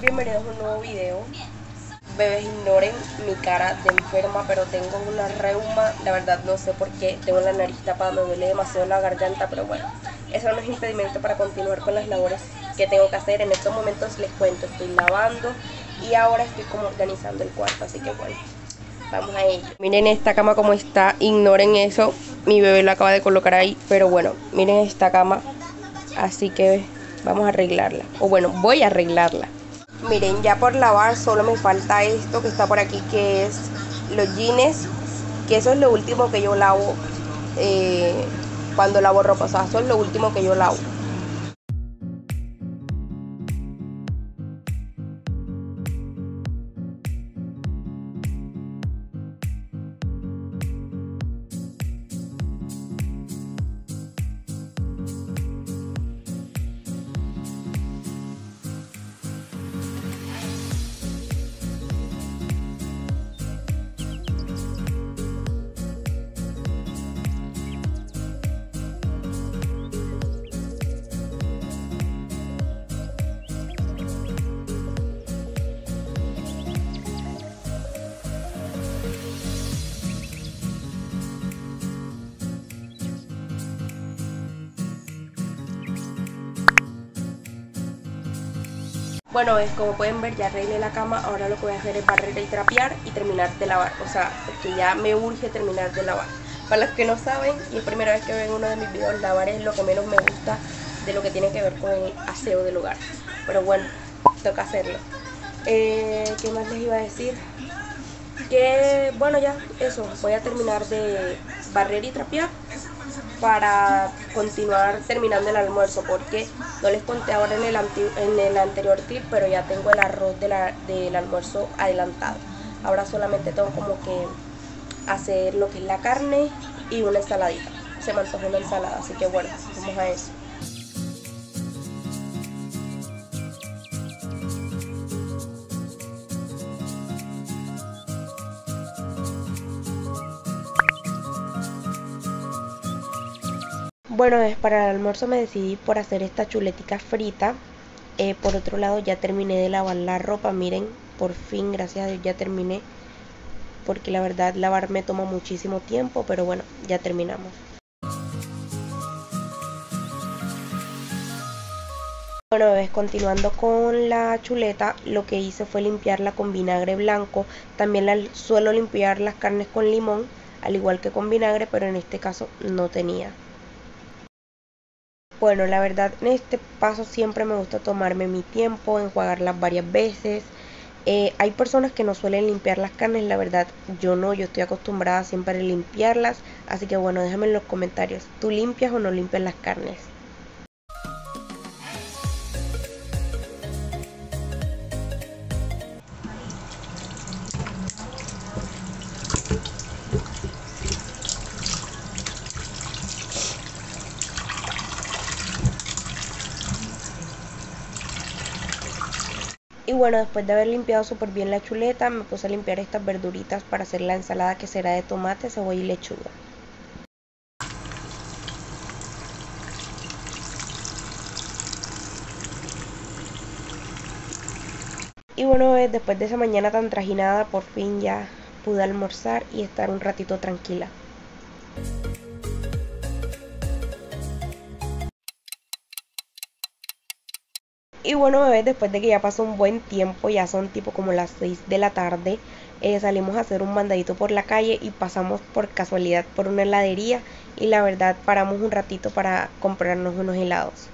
bienvenidos a un nuevo video. Bebés ignoren mi cara de enferma pero tengo una reuma. La verdad no sé por qué, tengo la nariz tapada, me duele demasiado la garganta Pero bueno, eso no es impedimento para continuar con las labores que tengo que hacer. En estos momentos les cuento, estoy lavando y ahora estoy como organizando el cuarto Así que bueno, vamos a ello. Miren esta cama como está, ignoren eso. Mi bebé lo acaba de colocar ahí, pero bueno, miren esta cama. Así que vamos a arreglarla. O bueno voy a arreglarla miren ya por lavar solo me falta esto que está por aquí que es los jeans que eso es lo último que yo lavo eh, cuando lavo ropa o sea eso es lo último que yo lavo Bueno, es como pueden ver ya arreglé la cama, ahora lo que voy a hacer es barrer y trapear y terminar de lavar, o sea, porque ya me urge terminar de lavar. Para los que no saben, y es primera vez que ven uno de mis videos, lavar es lo que menos me gusta de lo que tiene que ver con el aseo del hogar. Pero bueno, toca hacerlo. Eh, ¿Qué más les iba a decir? Que bueno ya, eso, voy a terminar de barrer y trapear para continuar terminando el almuerzo porque no les conté ahora en el, en el anterior tip pero ya tengo el arroz de la, del almuerzo adelantado. Ahora solamente tengo como que hacer lo que es la carne y una ensaladita. Se me antoja una ensalada así que bueno vamos a eso Bueno, para el almuerzo me decidí por hacer esta chuletica frita. Eh, por otro lado ya terminé de lavar la ropa, miren, por fin, gracias a Dios ya terminé. Porque la verdad lavar me toma muchísimo tiempo, pero bueno, ya terminamos. Bueno bebés, continuando con la chuleta, lo que hice fue limpiarla con vinagre blanco. También la, suelo limpiar las carnes con limón, al igual que con vinagre, pero en este caso no tenía. Bueno, la verdad en este paso siempre me gusta tomarme mi tiempo, enjuagarlas varias veces. Eh, hay personas que no suelen limpiar las carnes, la verdad yo no, yo estoy acostumbrada siempre a limpiarlas. Así que bueno, déjame en los comentarios, ¿tú limpias o no limpias las carnes? Y bueno, después de haber limpiado súper bien la chuleta, me puse a limpiar estas verduritas para hacer la ensalada que será de tomate, cebolla y lechuga. Y bueno, después de esa mañana tan trajinada, por fin ya pude almorzar y estar un ratito tranquila. Y bueno, bebés, después de que ya pasó un buen tiempo, ya son tipo como las 6 de la tarde, eh, salimos a hacer un mandadito por la calle y pasamos por casualidad por una heladería y la verdad paramos un ratito para comprarnos unos helados.